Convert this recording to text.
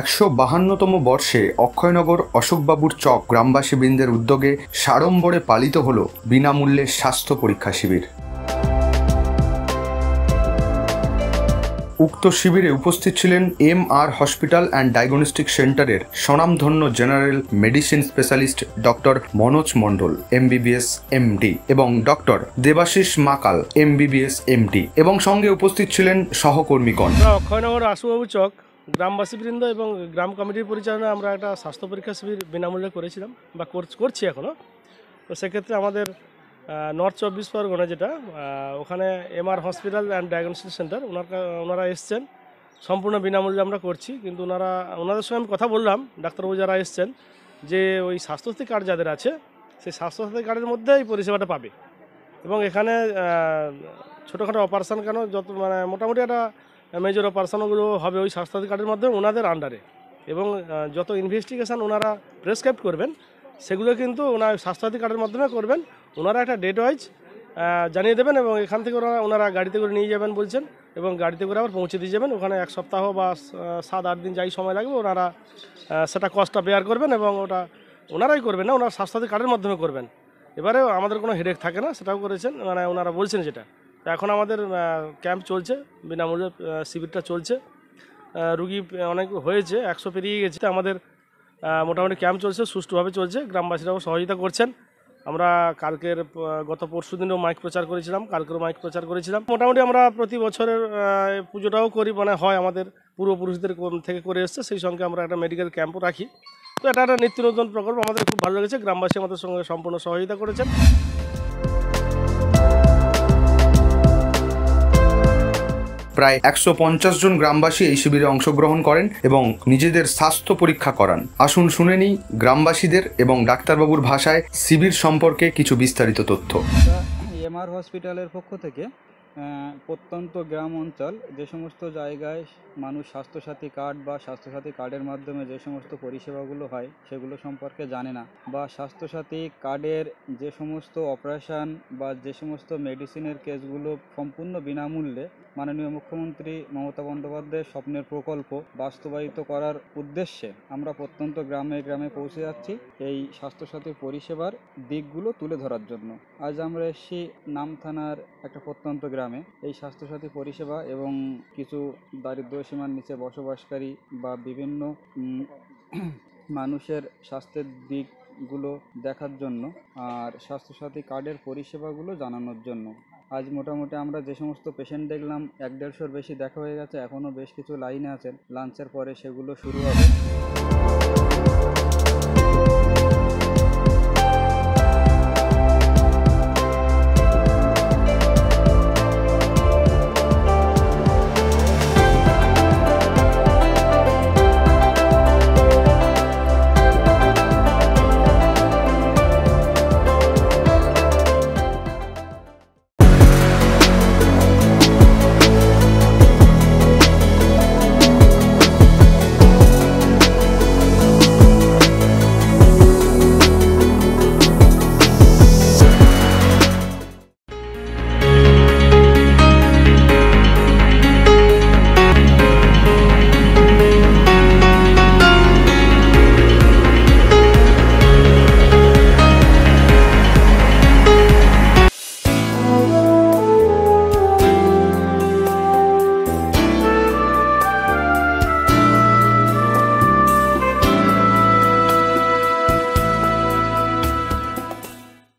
একশো বাহান্নতম বর্ষে অক্ষয়নগর অশোকবাবুর চক গ্রামবাসীবৃন্দের উদ্যোগে সাড়ম্বরে পালিত হল বিনামূল্যে স্বাস্থ্য পরীক্ষা শিবির। উক্ত শিবিরে উপস্থিত ছিলেন M R hospital and diagnostic সেন্টারের স্বনামধন্য general medicine specialist doctor Manoj Mondal, MBBS MD এবং doctor Debashis Makal, MBBS MD এবং সঙ্গে উপস্থিত ছিলেন সহকর্মীগণ। অক্ষয়নগর আশুবাবু চক গ্রামবাসীবৃন্দ এবং গ্রাম কমিটির পরিচালনায় আমরা একটা স্বাস্থ্য পরীক্ষা শিবির বিনামূল্যে করেছিলাম বা কর- করছি এখনও তো সেক্ষেত্রে আমাদের নর্থ চব্বিশ পরগনা যেটা ওখানে MR hospital and diagnostic centre ওনার ওনারা এসছেন। সম্পূর্ণ বিনামূল্যে আমরা করছি, কিন্তু ওনারা, ওনাদের সঙ্গে আমি কথা বললাম, ডাক্তারবাবু যারা এসছেন, যে ওই স্বাস্থ্যসাথী কার্ড যাদের আছে, সেই স্বাস্থ্যসাথী কার্ডের মধ্যে এই পরিষেবাটা পাবে। এবং এখানে ছোটোখাটো অপারেশন কেন, যত মানে মোটামুটি একটা মেজর অপারেশনগুলো হবে ওই স্বাস্থ্যসাথী কার্ডের মাধ্যমে ওনাদের আন্ডারে এবং যত ইনভেস্টিগেশন ওনারা প্রেসক্রাইব করবেন, সেগুলো কিন্তু ওনার স্বাস্থ্যসাথী কার্ডের মাধ্যমে করবেন। ওনারা একটা ডেট ওয়াইজ জানিয়ে দেবেন এবং এখান থেকে ওনারা ওনারা গাড়িতে করে নিয়ে যাবেন বলছেন এবং গাড়িতে করে আবার পৌঁছে দিয়ে যাবেন। ওখানে এক সপ্তাহ বা সাত, আট দিন যাই সময় লাগবে, ওনারা সেটা কস্টটা বেয়ার করবেন এবং ওটা ওনারাই করবেন না, ওনার স্বাস্থ্যসাথী কার্ডের মাধ্যমে করবেন। এবারে আমাদের কোনো হেডেক থাকে না, সেটাও করেছেন মানে ওনারা বলছেন যেটা। তো এখন আমাদের ক্যাম্প চলছে, বিনামূল্যে শিবিরটা চলছে। রুগী অনেক হয়েছে, একশো পেরিয়ে গেছে। আমাদের মোটামুটি ক্যাম্প চলছে, সুষ্ঠুভাবে চলছে। গ্রামবাসীরাও সহযোগিতা করছেন। আমরা কালকের গত পরশু দিনও মাইক প্রচার করেছিলাম, কালকেরও মাইক প্রচার করেছিলাম। মোটামুটি আমরা প্রতি বছরের পুজোটাও করি মানে হয় আমাদের পূর্বপুরুষদের থেকে করে এসছে, সেই সঙ্গে আমরা একটা মেডিকেল ক্যাম্পও রাখি। তো এটা একটা নিত্য নতুন প্রকল্প, আমাদের খুব ভালো লেগেছে। গ্রামবাসী আমাদের সঙ্গে সম্পূর্ণ সহযোগিতা করেছেন। প্রায় একশো পঞ্চাশ জন গ্রামবাসী এই শিবিরে অংশগ্রহণ করেন এবং নিজেদের স্বাস্থ্য পরীক্ষা করান। আসুন শুনে নিই গ্রামবাসীদের এবং ডাক্তারবাবুর ভাষায় শিবির সম্পর্কে কিছু বিস্তারিত তথ্য। এমআর হসপিটালের পক্ষ থেকে প্রত্যন্ত গ্রাম অঞ্চল যে সমস্ত জায়গায় মানুষ স্বাস্থ্যসাথী কার্ড বা স্বাস্থ্যসাথী কার্ডের মাধ্যমে যে সমস্ত পরিষেবাগুলো হয়, সেগুলো সম্পর্কে জানে না বা স্বাস্থ্যসাথী কার্ডের যে সমস্ত অপারেশন বা যে সমস্ত মেডিসিনের কেসগুলো সম্পূর্ণ বিনামূল্যে মাননীয় মুখ্যমন্ত্রী মমতা বন্দ্যোপাধ্যায়ের স্বপ্নের প্রকল্প বাস্তবায়িত করার উদ্দেশ্যে আমরা প্রত্যন্ত গ্রামে গ্রামে পৌঁছে যাচ্ছি এই স্বাস্থ্যসাথী পরিষেবার দিকগুলো তুলে ধরার জন্য। আজ আমরা এসেছি নাম থানার একটা প্রত্যন্ত গ্রামে। এই স্বাস্থ্যসাথী পরিষেবা এবং কিছু দারিদ্র সীমার নিচে বসবাসকারী বা বিভিন্ন মানুষের স্বাস্থ্যের দিকগুলো দেখার জন্য আর স্বাস্থ্যসাথী কার্ডের পরিষেবাগুলো জানানোর জন্য। আজ মোটামুটি আমরা যে সমস্ত পেশেন্ট দেখলাম, এক দেড়শোর বেশি দেখা হয়ে গেছে এখনও বেশ কিছু লাইনে আছেন। লাঞ্চের পরে সেগুলো শুরু হবে।